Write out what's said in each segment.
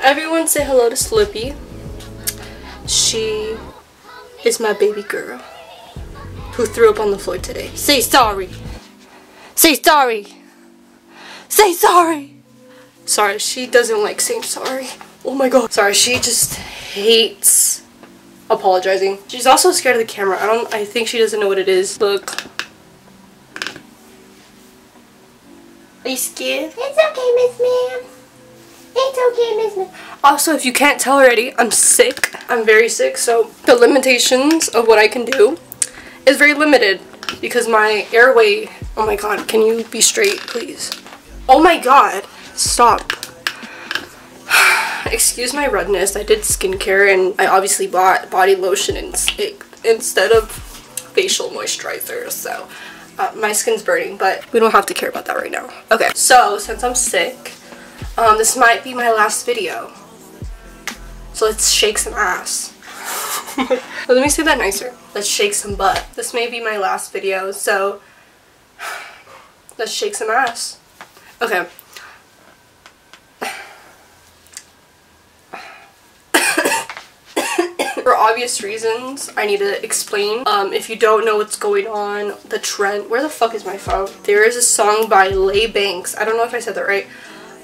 Everyone say hello to Slippy. She is my baby girl who threw up on the floor today. Say sorry. Say sorry. Say sorry. Sorry, she doesn't like saying sorry. Oh my god. Sorry, she just hates apologizing. She's also scared of the camera. I don't I think she doesn't know what it is. Look. Are you scared? It's okay, Miss Ma'am. It's okay, Miss. Also, if you can't tell already, I'm sick. I'm very sick, so the limitations of what I can do is very limited because my airway, oh my god, can you be straight, please? Oh my god, stop. Excuse my redness, I did skincare and I obviously bought body lotion in instead of facial moisturizer, so uh, my skin's burning, but we don't have to care about that right now. Okay, so since I'm sick, um, this might be my last video. So let's shake some ass. let me say that nicer. Let's shake some butt. This may be my last video, so let's shake some ass. Okay. For obvious reasons, I need to explain. Um, if you don't know what's going on, the trend. Where the fuck is my phone? There is a song by Lay Banks. I don't know if I said that right.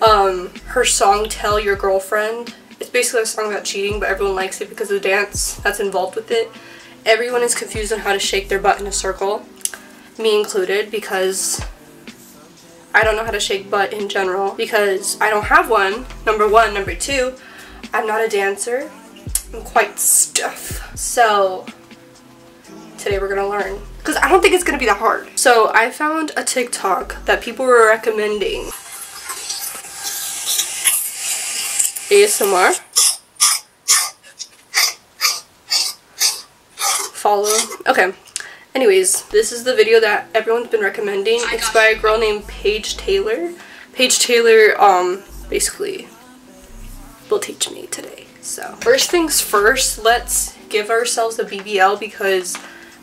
Um, her song Tell Your Girlfriend it's basically a song about cheating, but everyone likes it because of the dance that's involved with it. Everyone is confused on how to shake their butt in a circle, me included, because I don't know how to shake butt in general because I don't have one, number one. Number two, I'm not a dancer. I'm quite stiff. So, today we're gonna learn. Because I don't think it's gonna be that hard. So, I found a TikTok that people were recommending ASMR. Follow. Okay. Anyways, this is the video that everyone's been recommending. It's by a girl named Paige Taylor. Paige Taylor, um, basically will teach me today. So, first things first, let's give ourselves a BBL because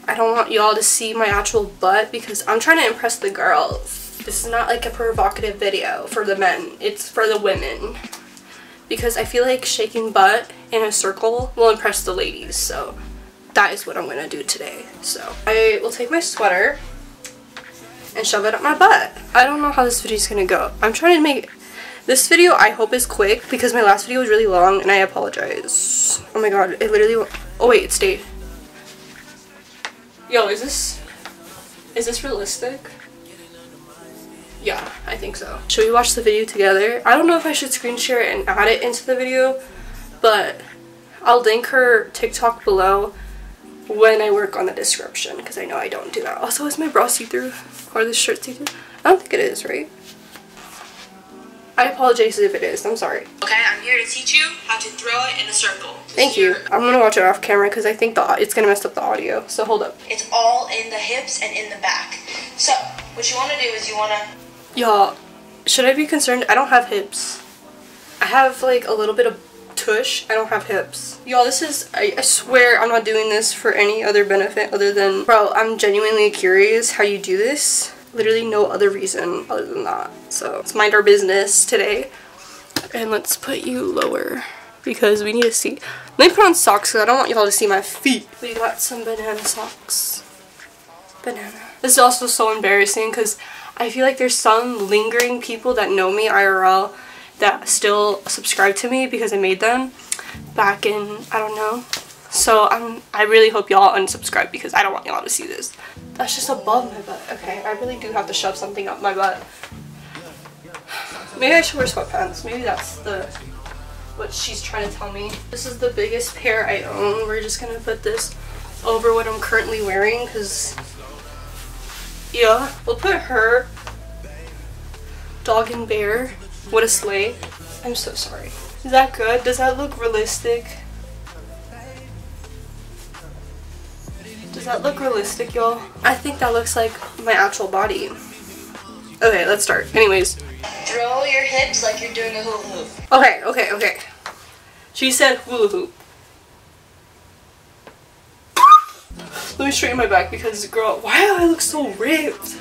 I don't want y'all to see my actual butt because I'm trying to impress the girls. This is not like a provocative video for the men. It's for the women because I feel like shaking butt in a circle will impress the ladies. So that is what I'm to do today. So I will take my sweater and shove it up my butt. I don't know how this video is to go. I'm trying to make this video I hope is quick because my last video was really long and I apologize. Oh my god, it literally Oh wait, it stayed. Yo, is this is this realistic? Yeah, I think so. Should we watch the video together? I don't know if I should screen share it and add it into the video, but I'll link her TikTok below when I work on the description because I know I don't do that. Also, is my bra see-through? Or this shirt see-through? I don't think it is, right? I apologize if it is. I'm sorry. Okay, I'm here to teach you how to throw it in a circle. Thank you. I'm gonna watch it off camera because I think the it's gonna mess up the audio. So hold up. It's all in the hips and in the back. So what you want to do is you want to Y'all, should I be concerned? I don't have hips. I have like a little bit of tush. I don't have hips. Y'all, this is, I, I, swear I'm not doing this for any other benefit other than, bro, I'm genuinely curious how you do this. Literally no other reason other than that. So let's mind our business today. And let's put you lower because we need to see. Let me put on socks because I don't want y'all to see my feet. We got some banana socks. Banana. This is also so embarrassing because I feel like there's some lingering people that know me IRL that still subscribe to me because I made them back in, I don't know. So I'm, I really hope y'all unsubscribe because I don't want y'all to see this. That's just above my butt. Okay, I really do have to shove something up my butt. Maybe I should wear sweatpants. Maybe that's the what she's trying to tell me. This is the biggest pair I own. We're just gonna put this over what I'm currently wearing because yeah, we'll put her, dog and bear. What a sleigh. I'm so sorry. Is that good? Does that look realistic? Does that look realistic, y'all? I think that looks like my actual body. Okay, let's start. Anyways. Throw your hips like you're doing a hula hoop. Okay, okay, okay. She said hula hoop. Let me straighten my back because, girl, why do I look so ripped?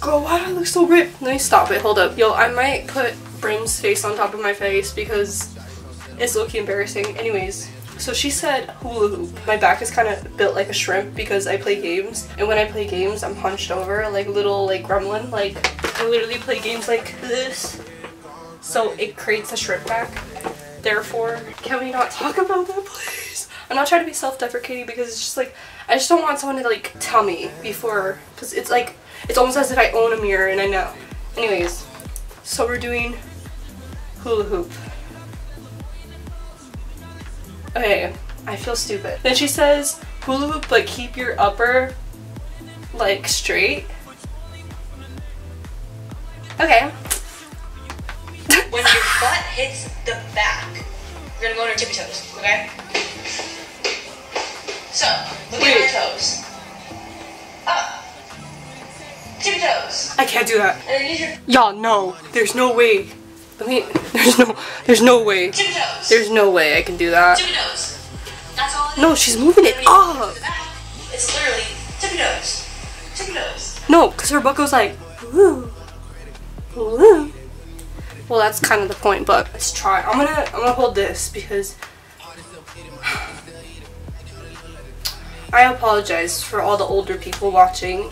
Girl, why do I look so ripped? Let me stop it. Hold up. Yo, I might put Brim's face on top of my face because it's looking embarrassing. Anyways, so she said hula hoop. My back is kind of built like a shrimp because I play games. And when I play games, I'm hunched over like little like gremlin. Like I literally play games like this. So it creates a shrimp back. Therefore, can we not talk about that please? I'm not trying to be self-deprecating because it's just like, I just don't want someone to like tell me before, because it's like, it's almost as if I own a mirror and I know. Anyways, so we're doing hula hoop. Okay, I feel stupid. Then she says, hula hoop, but keep your upper, like, straight. Okay. When your butt hits the back, you're gonna go on your tippy toes, okay? So, look at your Wait. toes. Up. Tippy toes. I can't do that. And then use your Y'all, no. There's no way. Let me, there's no, there's no way. tippy toes. There's no way I can do that. tippy toes. That's all it is. No, she's moving it And when you go up. It's literally tippy toes. Tippy toes. No, because her butt goes like, woo, woo. Well, that's kind of the point, but let's try. I'm gonna, I'm gonna hold this because I apologize for all the older people watching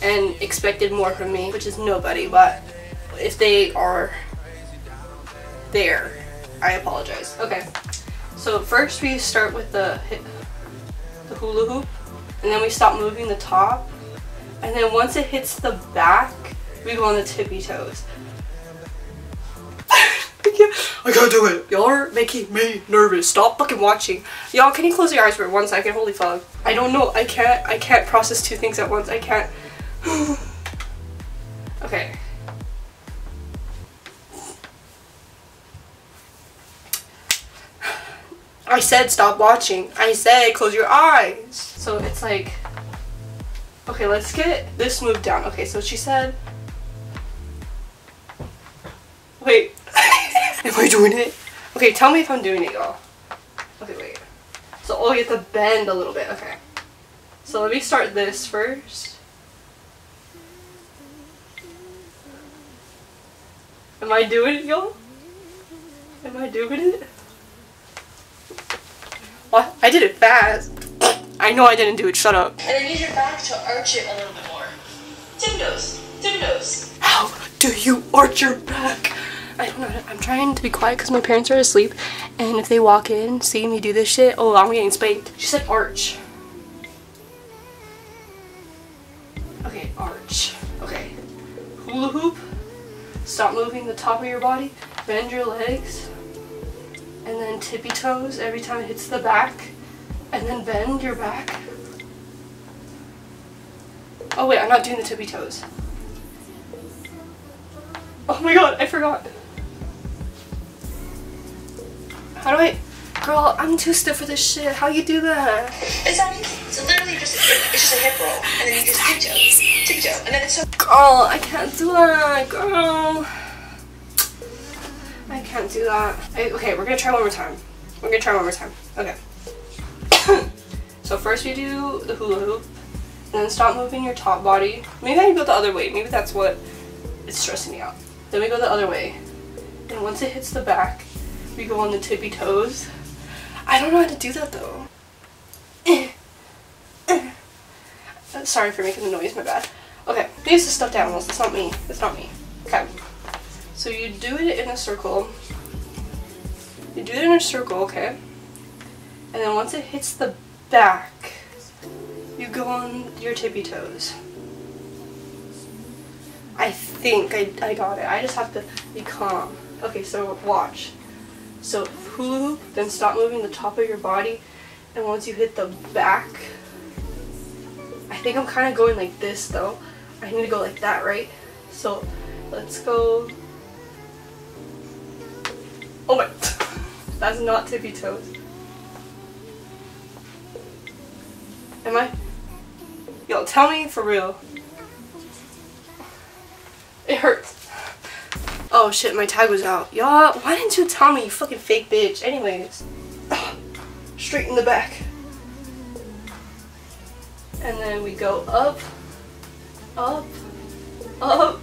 and expected more from me, which is nobody, but if they are there, I apologize. Okay, so first we start with the hip, the hula hoop, and then we stop moving the top, and then once it hits the back, we go on the tippy toes. I can't, I can't do it. Y'all are making me nervous. Stop fucking watching. Y'all, can you close your eyes for one second? Holy fuck. I don't know. I can't. I can't process two things at once. I can't. okay. I said stop watching. I said close your eyes. So it's like, okay, let's get this moved down. Okay, so she said, wait, am I doing it? Okay, tell me if I'm doing it, y'all. Okay, wait. So oh, you have to bend a little bit. Okay. So let me start this first. Am I doing it, y'all? Am I doing it? What? I did it fast. I know I didn't do it. Shut up. And then use your back to arch it a little bit more. Toes. Tippy. How do you arch your back? I don't know. I'm trying to be quiet because my parents are asleep, and if they walk in, see me do this shit, oh, I'm getting spanked. She said arch. Hula hoop. Stop moving the top of your body. Bend your legs. And then tippy toes every time it hits the back. And then bend your back. Oh wait, I'm not doing the tippy toes. Oh my god, I forgot. How do I... Girl, I'm too stiff for this shit. How you do that? It's that easy. It's literally just it's just a hip roll, and then you just tiptoe, tiptoe, and then it's so. Girl, I can't do that. Girl. I can't do that. I, okay, we're gonna try one more time. We're gonna try one more time. Okay. so first we do the hula hoop, and then stop moving your top body. Maybe I can go the other way. Maybe that's what is stressing me out. Then we go the other way. And once it hits the back, we go on the tippy toes. I don't know how to do that though. Sorry for making the noise, my bad. Okay, these are stuffed animals. It's not me. It's not me. Okay. So you do it in a circle. You do it in a circle, okay? And then once it hits the back, you go on your tippy toes. I think I, I got it. I just have to be calm. Okay, so watch. So hula then stop moving the top of your body, and once you hit the back, I think I'm kind of going like this though. I need to go like that, right? So let's go. Oh my, that's not tippy toes. Am I? Yo, tell me for real. It hurts. Oh shit, my tag was out. Y'all, why didn't you tell me, you fucking fake bitch? Anyways. Ugh. Straight in the back. And then we go up, up, up.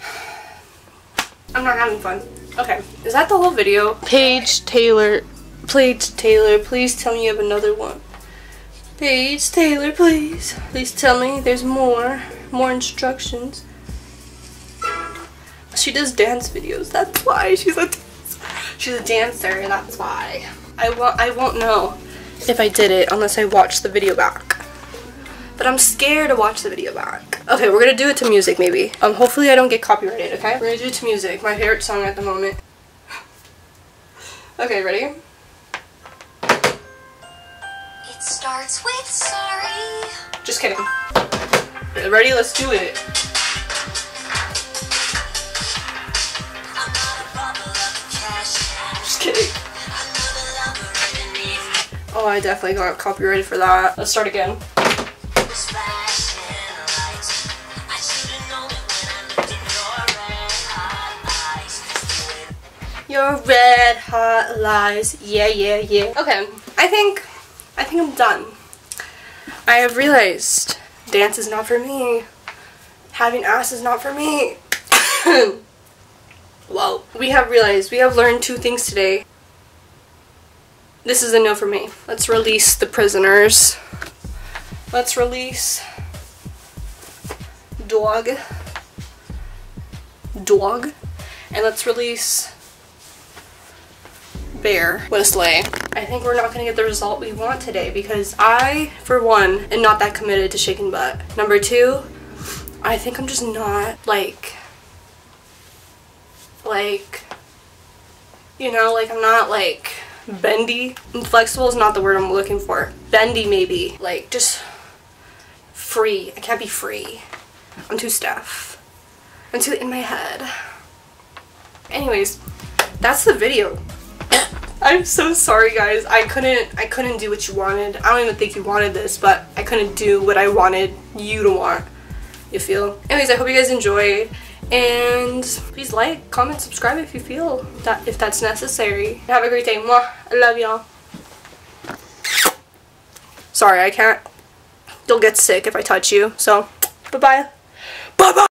I'm not having fun. Okay, is that the whole video? Paige Taylor, Paige Taylor, please tell me you have another one. Paige Taylor, please. Please tell me there's more, more instructions. She does dance videos. That's why she's a she's a dancer. That's why. I won't I won't know if I did it unless I watch the video back. But I'm scared to watch the video back. Okay, we're gonna do it to music maybe. Um, hopefully I don't get copyrighted. Okay, we're gonna do it to music. My favorite song at the moment. okay, ready? Starts with sorry. Just kidding. Ready? Let's do it. Just kidding. Oh, I definitely got copyrighted for that. Let's start again. Your red hot lies. Yeah, yeah, yeah. Okay, I think, I think I'm done. I have realized dance is not for me. Having ass is not for me. well, we have realized, we have learned two things today. This is a no for me. Let's release the prisoners. Let's release dog. Dog. And let's release bear. What a sleigh. I think we're not gonna get the result we want today because I, for one, am not that committed to shaking butt. Number two, I think I'm just not like, like, you know, like I'm not like bendy. Flexible is not the word I'm looking for. Bendy maybe. Like just free. I can't be free. I'm too stiff. I'm too in my head. Anyways, that's the video. I'm so sorry guys. I couldn't I couldn't do what you wanted. I don't even think you wanted this, but I couldn't do what I wanted you to want. You feel? Anyways, I hope you guys enjoyed. And please like, comment, subscribe if you feel that if that's necessary. Have a great day. Mwah. I love y'all. Sorry, I can't. You'll get sick if I touch you. So, bye-bye. Bye-bye!